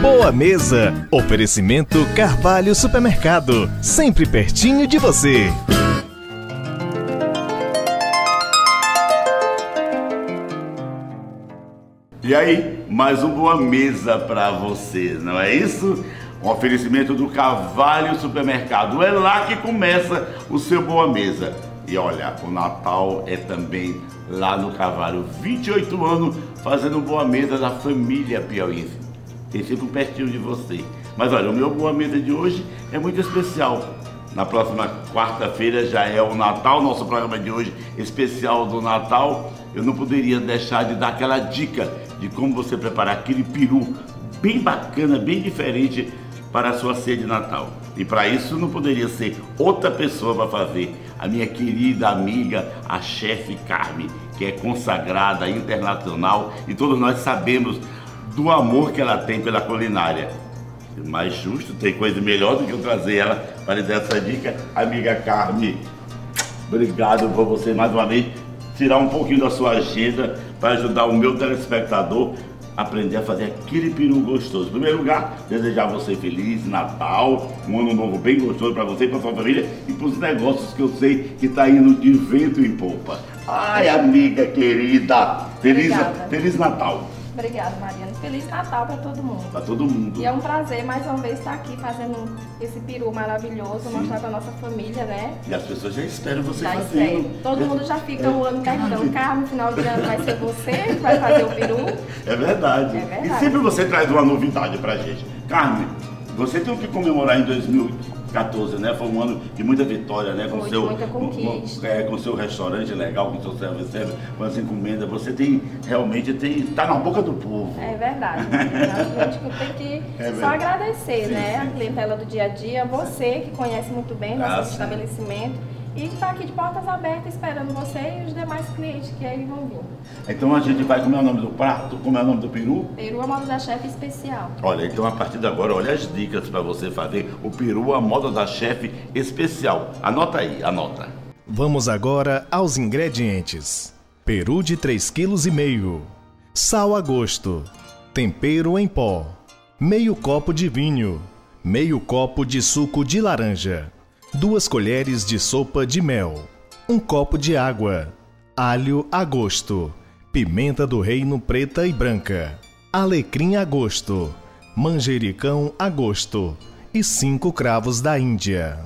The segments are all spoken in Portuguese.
Boa Mesa. Oferecimento Carvalho Supermercado. Sempre pertinho de você. E aí, mais um Boa Mesa para vocês, não é isso? Um oferecimento do Carvalho Supermercado. É lá que começa o seu Boa Mesa. E olha, o Natal é também lá no Carvalho. 28 anos fazendo Boa Mesa da família piauiense. Tem sempre um pertinho de você. Mas olha, o meu Boa Mesa de hoje é muito especial. Na próxima quarta-feira já é o Natal, nosso programa de hoje especial do Natal. Eu não poderia deixar de dar aquela dica de como você preparar aquele peru bem bacana, bem diferente para a sua ceia de Natal. E para isso não poderia ser outra pessoa para fazer. A minha querida amiga, a chefe Carme, que é consagrada internacional e todos nós sabemos do amor que ela tem pela culinária. Mais justo, tem coisa melhor do que eu trazer ela para dar essa dica. Amiga Carme, obrigado por você mais uma vez tirar um pouquinho da sua agenda para ajudar o meu telespectador aprender a fazer aquele peru gostoso. Em primeiro lugar, desejar a você feliz Natal, um ano novo bem gostoso para você e para sua família e para os negócios que eu sei que está indo de vento em polpa. Ai, amiga querida, feliz, feliz Natal. Obrigada, Mariana. Feliz Natal para todo mundo. Para todo mundo. E é um prazer mais uma vez estar aqui fazendo esse peru maravilhoso, Sim. mostrar para nossa família, né? E as pessoas já esperam você já fazendo. Esperam. Todo é, mundo já fica o ano perguntando, Carlos, no final de ano vai ser você que vai fazer o peru? É verdade. É verdade. E sempre você traz uma novidade pra gente. Carmen, você tem o que comemorar em 2000 14, né? Foi um ano de muita vitória, né? Com seu, muita conquista. Com, é, com seu restaurante legal, com seu service, com as encomendas. Você tem realmente tem tá na boca do povo. É verdade. A gente tem que é só agradecer, sim, né? Sim. A clientela do dia a dia, você que conhece muito bem nosso ah, estabelecimento e está aqui de portas abertas esperando você e os demais clientes que aí vão vir. Então a gente vai, como é o nome do prato? Como é o nome do peru? Peru à moda da chefe especial. Olha, então a partir de agora, olha as dicas para você fazer o peru à moda da chefe especial. Anota aí, anota. Vamos agora aos ingredientes. Peru de 3,5 kg. Sal a gosto. Tempero em pó. Meio copo de vinho. Meio copo de suco de laranja 2 colheres de sopa de mel, um copo de água, alho a gosto, pimenta do reino preta e branca, alecrim a gosto, manjericão a gosto e cinco cravos da Índia.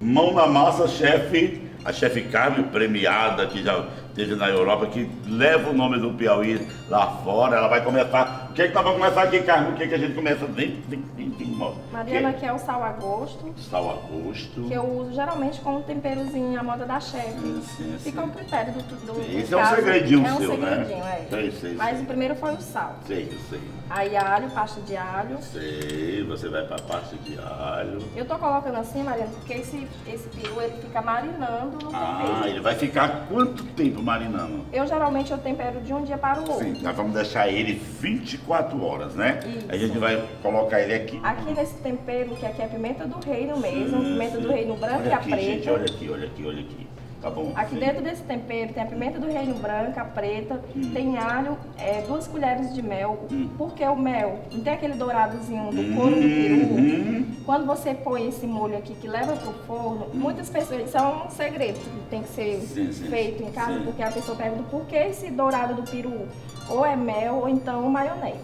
Mão na massa, chefe. A chefe Carmen, premiada, que já esteve na Europa, que leva o nome do Piauí lá fora. Ela vai começar. O que é que nós vamos começar aqui, Carmen? O que é que a gente começa? Vem, vem, vem, vem Mariana, que é o sal a gosto. Sal a gosto. Que eu uso geralmente com um temperozinho à moda da chefe. Sim, sim, Fica ao critério do, do Esse é um segredinho é um seu, né? segredinho, né? É. Sei, sei, Mas sei. o primeiro foi o sal. Sei, sei. Aí alho, pasta de alho. Sei, você vai pra pasta de alho. Eu tô colocando assim, Mariana, porque esse, esse peru ele fica marinando no Ah, ele vai ficar quanto tempo marinando? Eu geralmente eu tempero de um dia para o outro. Sim, nós vamos deixar ele 24 horas, né? Isso. A gente vai colocar ele aqui. Aqui nesse tempero, que aqui é pimenta do reino mesmo, sim, pimenta sim. do reino branca e a preta. Gente, olha aqui, olha aqui, olha aqui. Tá bom. Aqui sim. dentro desse tempero tem a pimenta do reino branca, preta, hum. tem alho, é, duas colheres de mel, hum. porque o mel não tem aquele douradozinho do couro do peru. Hum. Quando você põe esse molho aqui que leva pro forno, hum. muitas pessoas, isso é um segredo que tem que ser sim, feito em casa, porque a pessoa pergunta por que esse dourado do peru ou é mel ou então maionese.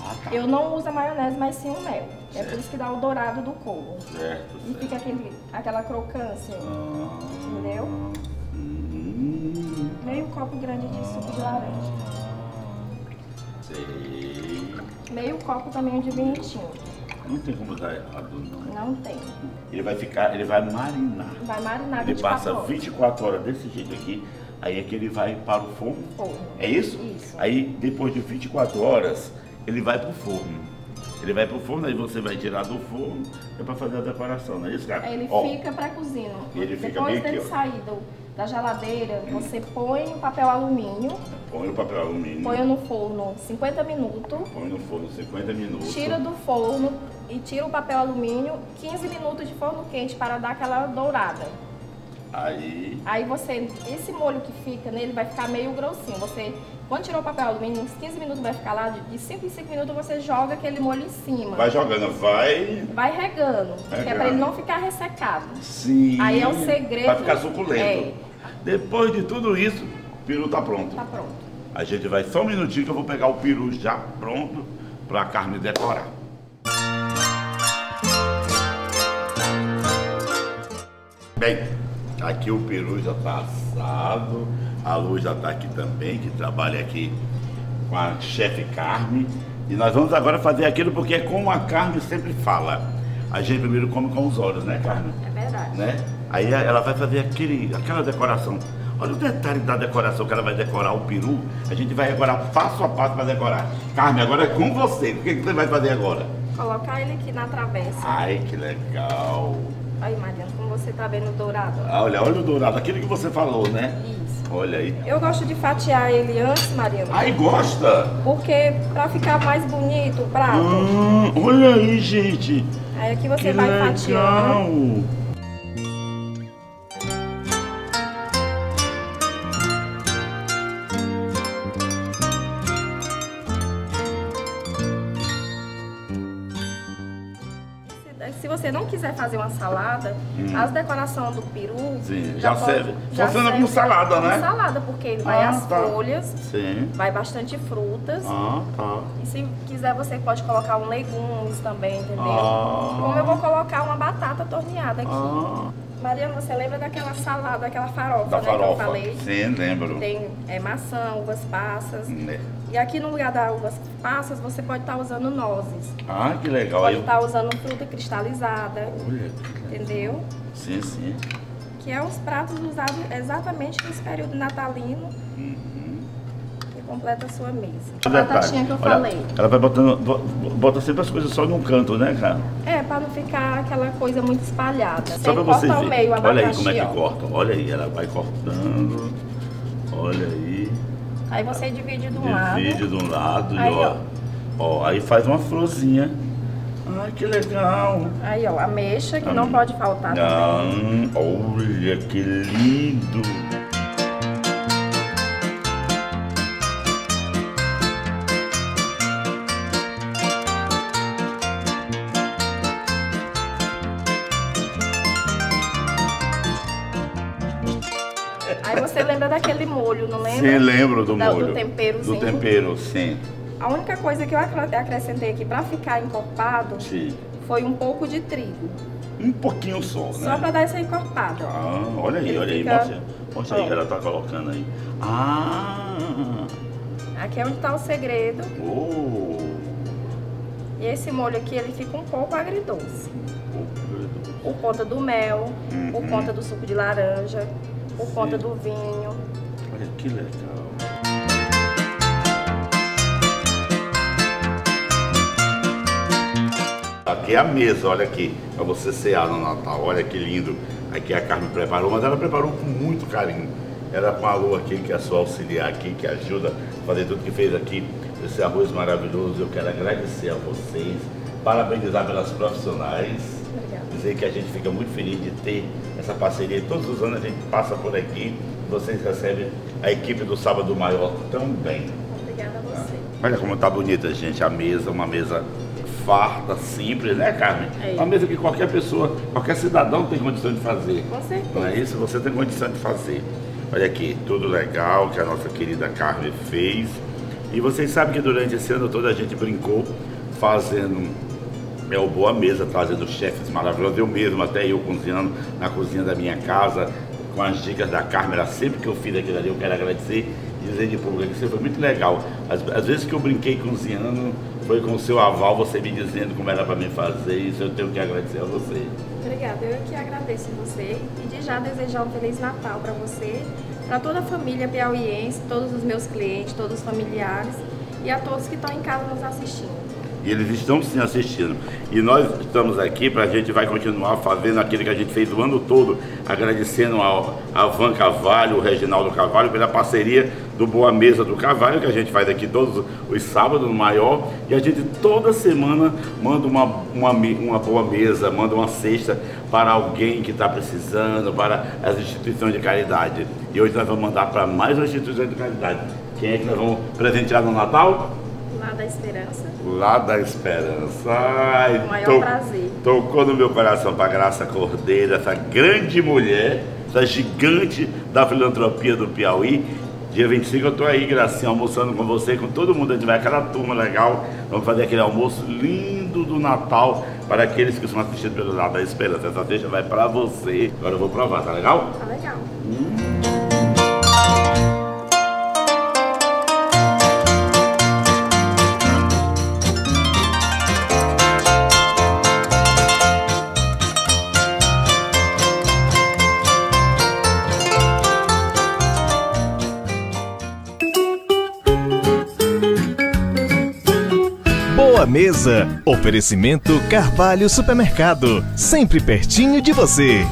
Ah, tá. Eu não uso a maionese, mas sim o mel. Certo. É por isso que dá o dourado do couro. Certo. E fica aquele, aquela crocância. Ah, entendeu? Hum. Meio copo grande de suco de laranja. Sei. Meio copo também de vinho tinto. Não tem como dar errado, não. Não tem. Ele vai ficar, ele vai marinar. Vai marinar Ele passa horas. 24 horas desse jeito aqui, aí é que ele vai para o forno. Forno. É isso? Isso. Aí depois de 24 horas, ele vai para o forno. Ele vai para o forno, aí você vai tirar do forno, é para fazer a decoração, não é isso, cara? Ele Ó, fica pré-cozido. Ele fica Depois dele aqui, sair do, da geladeira, hum. você põe o papel alumínio. Põe o papel alumínio. Põe no forno 50 minutos. Põe no forno 50 minutos. Tira do forno e tira o papel alumínio, 15 minutos de forno quente para dar aquela dourada. Aí. Aí você, esse molho que fica nele vai ficar meio grossinho. Você Quando tirou o papel alumínio, uns 15 minutos vai ficar lá, de 5 em 5 minutos você joga aquele molho em cima. Vai jogando, vai. Vai regando, que é Regando. pra ele não ficar ressecado. Sim. Aí é o segredo. Vai ficar suculento. É. Depois de tudo isso, o peru tá pronto. Tá pronto. A gente vai só um minutinho que eu vou pegar o peru já pronto pra carne decorar. Bem, aqui o peru já tá assado, a Lu já tá aqui também, que trabalha aqui com a chefe Carme. E nós vamos agora fazer aquilo porque é como a Carme sempre fala. A gente primeiro come com os olhos, né, Carme? É verdade. né? Aí ela vai fazer aquele, aquela decoração. Olha o detalhe da decoração que ela vai decorar o peru. A gente vai agora passo a passo para decorar. Carmen, agora é com você. O que, que você vai fazer agora? Colocar ele aqui na travessa. Ai, que legal. Aí, Mariana, como você tá vendo o dourado. Ah, Olha, olha o dourado, aquilo que você falou, né? Isso. Olha aí. Eu gosto de fatiar ele antes, Mariana. Ai, gosta? Porque pra ficar mais bonito o prato, Hum, olha aí, gente. aí aqui você que vai legal. fatiando. Quiser fazer uma salada, as decorações do peru Hum. Sim, já pode- serve. Funciona como salada, como né? salada, porque ele vai Ah, as tá. folhas, Sim. vai bastante frutas. Ah, tá. E se quiser, você pode colocar um legumes também, entendeu? Ah. Como eu vou colocar uma batata torneada aqui. Ah, Mariana, você lembra daquela salada, daquela farofa, da né, que eu farofa. falei? Sim, lembro. Tem é, maçã, uvas passas. Né? E aqui no lugar das uvas passas, você pode estar usando nozes. Ah, que legal. Pode estar usando fruta cristalizada, Olha, entendeu? sim, sim. Que é os pratos usados exatamente nesse período natalino que completa a sua mesa. A batatinha que eu olha, falei. Ela vai botando, bo- bota sempre as coisas só num canto, né, cara? É, para não ficar aquela coisa muito espalhada. Só Você pra vocês verem. o Olha aí como é que ó. corta. Olha aí, ela vai cortando. Olha aí. Aí você divide de um lado. Divide de um lado Aí, e ó, ó. Aí faz uma florzinha. Ai, que legal. Aí, ó, ameixa, que não pode faltar também. Olha que lindo. Molho, não lembra? Sim, lembro do Da- molho. Do temperozinho. Do tempero, sim. A única coisa que eu acre- acrescentei aqui pra ficar encorpado Sim. foi um pouco de trigo. Um pouquinho só, né? Só pra dar essa encorpada. Ah, olha aí, Ele olha aí, fica- mostra, mostra aí que ela tá colocando aí. Ah! Aqui é onde tá o segredo. Oh! E esse molho aqui, ele fica um pouco agridoce. Por conta do mel, por Uhum. conta do suco de laranja, por conta do vinho. Olha que legal. Aqui é a mesa, olha aqui, para você cear no Natal. Olha que lindo. Aqui a Carmen preparou, mas ela preparou com muito carinho. Ela com a Lu aqui, que é a sua auxiliar aqui, que ajuda a fazer tudo que fez aqui. Esse arroz maravilhoso. Eu quero agradecer a vocês, parabenizar pelas profissionais. Obrigada. Dizer que a gente fica muito feliz de ter essa parceria. Todos os anos a gente passa por aqui, vocês recebem a equipe do Sábado Maior também. Obrigada a você. Olha como tá bonita, gente, a mesa, uma mesa farta, simples, né, Carmen? É. Uma mesa que qualquer pessoa, qualquer cidadão tem condição de fazer. Com certeza. Não é isso? Você tem condição de fazer. Olha aqui, tudo legal que a nossa querida Carmen fez. E vocês sabem que durante esse ano todo a gente brincou fazendo é o Boa Mesa, trazendo chefes maravilhosos. Eu mesmo, até eu cozinhando na cozinha da minha casa, com as dicas da Carmen. Sempre que eu fiz aquilo ali, eu quero agradecer dizer de público que isso foi muito legal. Às, às vezes que eu brinquei cozinhando, foi com o seu aval, você me dizendo como era para mim fazer. Isso eu tenho que agradecer a você. Obrigada, eu que agradeço você e de já desejar um Feliz Natal para você, para toda a família piauiense, todos os meus clientes, todos os familiares e a todos que estão em casa nos assistindo. E eles estão sim assistindo. E nós estamos aqui para a gente vai continuar fazendo aquilo que a gente fez o ano todo, agradecendo ao a Van Cavalho, o Reginaldo Cavalho, pela parceria do Boa Mesa do Cavalho, que a gente faz aqui todos os sábados no maior. E a gente toda semana manda uma, uma, uma boa mesa, manda uma cesta para alguém que está precisando, para as instituições de caridade. E hoje nós vamos mandar para mais uma instituição de caridade, Quem é que nós vamos presentear no Natal? Lá da Esperança. Lá da Esperança. Ai, O maior to- prazer. Tocou no meu coração para Graça Cordeira, essa grande mulher, essa gigante da filantropia do Piauí. Dia 25 eu tô aí, Gracinha, almoçando com você, com todo mundo. A gente vai aquela turma legal. Vamos fazer aquele almoço lindo do Natal para aqueles que são assistidos pelo lado da Esperança. Essa deixa vai para você. Agora eu vou provar, tá legal? Tá legal. Mesa. Oferecimento Carvalho Supermercado. Sempre pertinho de você.